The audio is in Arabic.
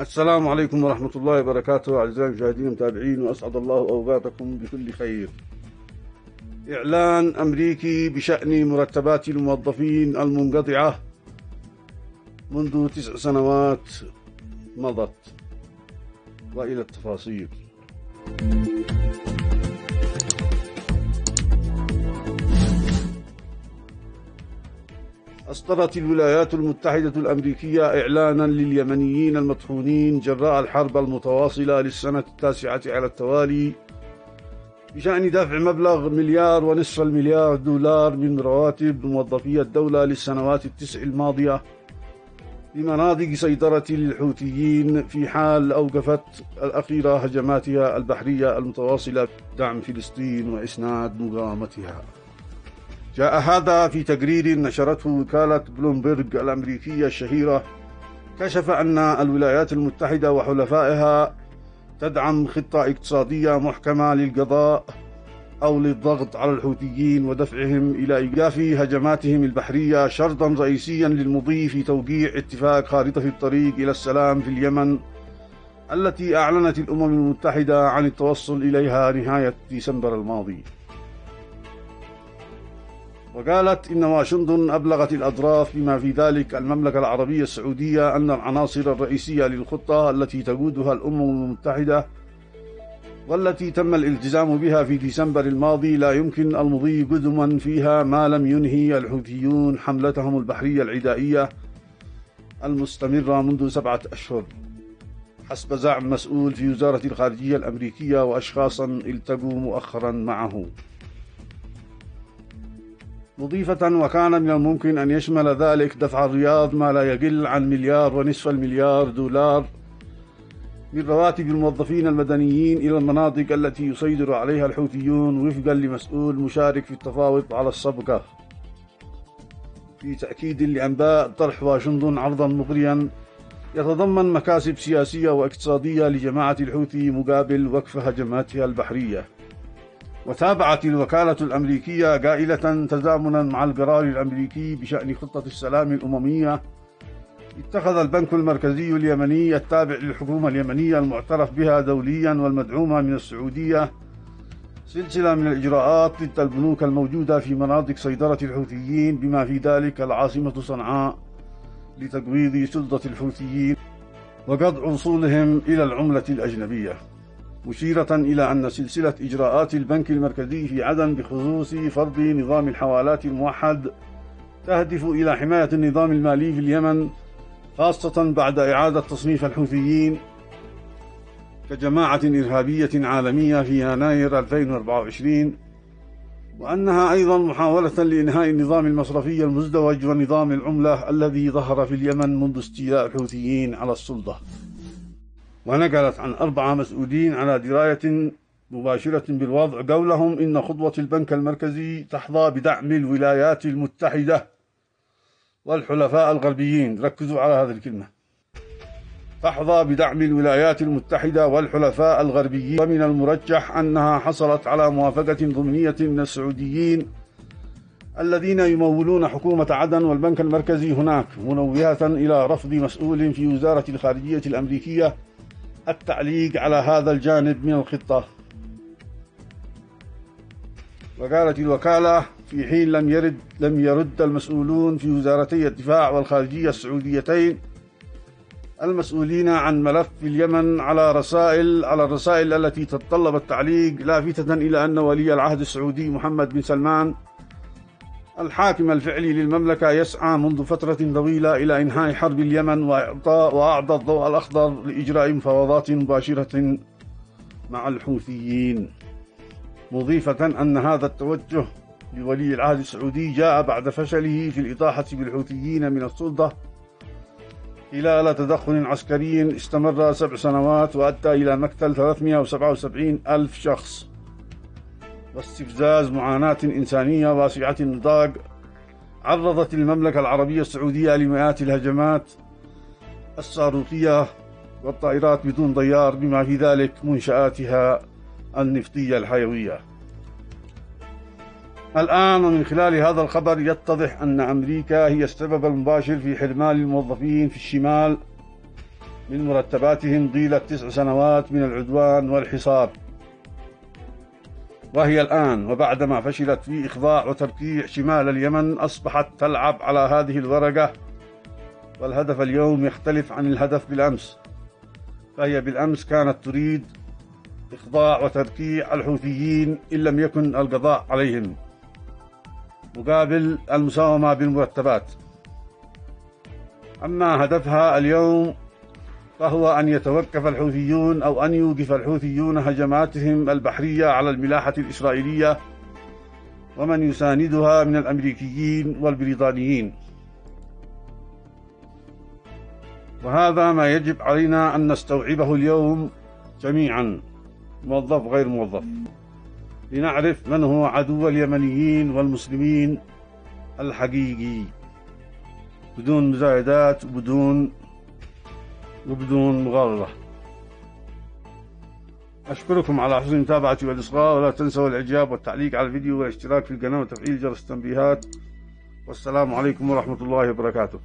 السلام عليكم ورحمة الله وبركاته أعزائي المشاهدين المتابعين وأسعد الله أوقاتكم بكل خير. إعلان أمريكي بشأن مرتبات الموظفين المنقطعة منذ تسع سنوات مضت. وإلى التفاصيل. أصدرت الولايات المتحدة الأمريكية إعلانا لليمنيين المطحونين جراء الحرب المتواصلة للسنة التاسعة على التوالي بشأن دفع مبلغ مليار ونصف المليار دولار من رواتب موظفي الدولة للسنوات التسع الماضية لمناطق سيطرة للحوثيين في حال أوقفت الأخيرة هجماتها البحرية المتواصلة دعم فلسطين وإسناد مقاومتها جاء هذا في تقرير نشرته وكالة بلومبرغ الأمريكية الشهيرة. كشف أن الولايات المتحدة وحلفائها تدعم خطة اقتصادية محكمة للقضاء أو للضغط على الحوثيين ودفعهم إلى إيقاف هجماتهم البحرية شرطا رئيسيا للمضي في توقيع اتفاق خارطة الطريق إلى السلام في اليمن التي أعلنت الأمم المتحدة عن التوصل إليها نهاية ديسمبر الماضي. وقالت إن واشنطن أبلغت الأطراف بما في ذلك المملكة العربية السعودية أن العناصر الرئيسية للخطة التي تقودها الأمم المتحدة والتي تم الالتزام بها في ديسمبر الماضي لا يمكن المضي قدما فيها ما لم ينهي الحوثيون حملتهم البحرية العدائية المستمرة منذ سبعة أشهر. حسب زعم مسؤول في وزارة الخارجية الأمريكية وأشخاصا التقوا مؤخرا معه. مضيفة وكان من الممكن أن يشمل ذلك دفع الرياض ما لا يقل عن مليار ونصف المليار دولار من رواتب الموظفين المدنيين إلى المناطق التي يسيطر عليها الحوثيون وفقا لمسؤول مشارك في التفاوض على الصفقة. في تأكيد لأنباء طرح واشنطن عرضا مغريا يتضمن مكاسب سياسية واقتصادية لجماعة الحوثي مقابل وقف هجماتها البحرية. وتابعت الوكالة الأمريكية قائلة تزامنا مع القرار الأمريكي بشأن خطة السلام الأممية. اتخذ البنك المركزي اليمني التابع للحكومة اليمنية المعترف بها دوليا والمدعومة من السعودية سلسلة من الإجراءات ضد البنوك الموجودة في مناطق سيطرة الحوثيين بما في ذلك العاصمة صنعاء لتقويض سلطة الحوثيين وقطع وصولهم إلى العملة الأجنبية. مشيرة إلى أن سلسلة إجراءات البنك المركزي في عدن بخصوص فرض نظام الحوالات الموحد تهدف إلى حماية النظام المالي في اليمن خاصة بعد إعادة تصنيف الحوثيين كجماعة إرهابية عالمية في يناير 2024 وأنها أيضا محاولة لإنهاء النظام المصرفي المزدوج ونظام العملة الذي ظهر في اليمن منذ استيلاء الحوثيين على السلطة. ونقلت عن أربعة مسؤولين على دراية مباشرة بالوضع قولهم إن خطوة البنك المركزي تحظى بدعم الولايات المتحدة والحلفاء الغربيين. ركزوا على هذه الكلمة. تحظى بدعم الولايات المتحدة والحلفاء الغربيين. ومن المرجح أنها حصلت على موافقة ضمنية من السعوديين الذين يمولون حكومة عدن والبنك المركزي هناك منوهة إلى رفض مسؤول في وزارة الخارجية الأمريكية التعليق على هذا الجانب من الخطة. وقالت الوكالة في حين لم يرد لم يرد المسؤولون في وزارتي الدفاع والخارجية السعوديتين المسؤولين عن ملف اليمن على رسائل على الرسائل التي تتطلب التعليق لافتة إلى أن ولي العهد السعودي محمد بن سلمان الحاكم الفعلي للمملكة يسعى منذ فترة طويلة إلى إنهاء حرب اليمن وإعطاء وأعطى الضوء الأخضر لإجراء مفاوضات مباشرة مع الحوثيين. مضيفة أن هذا التوجه لولي العهد السعودي جاء بعد فشله في الإطاحة بالحوثيين من السلطة خلال تدخل عسكري استمر سبع سنوات وأدى إلى مقتل 377 ألف شخص. واستفزاز معاناة إنسانية واسعة النطاق عرضت المملكة العربية السعودية لمئات الهجمات الصاروخية والطائرات بدون طيار بما في ذلك منشآتها النفطية الحيوية. الآن ومن خلال هذا الخبر يتضح أن أمريكا هي السبب المباشر في حرمان الموظفين في الشمال من مرتباتهم طيلة تسع سنوات من العدوان والحصار. وهي الآن وبعدما فشلت في إخضاع وتركيع شمال اليمن أصبحت تلعب على هذه الورقة والهدف اليوم يختلف عن الهدف بالأمس. فهي بالأمس كانت تريد إخضاع وتركيع الحوثيين إن لم يكن القضاء عليهم. مقابل المساومة بالمرتبات. أما هدفها اليوم فهو أن يتوقف الحوثيون أو أن يوقف الحوثيون هجماتهم البحرية على الملاحة الإسرائيلية ومن يساندها من الأمريكيين والبريطانيين. وهذا ما يجب علينا أن نستوعبه اليوم جميعا موظف غير موظف. لنعرف من هو عدو اليمنيين والمسلمين الحقيقي. بدون مزايدات وبدون وبدون مغالطة. أشكركم على حسن متابعتي والإصغاء ولا تنسوا الإعجاب والتعليق على الفيديو والاشتراك في القناة وتفعيل جرس التنبيهات. والسلام عليكم ورحمة الله وبركاته.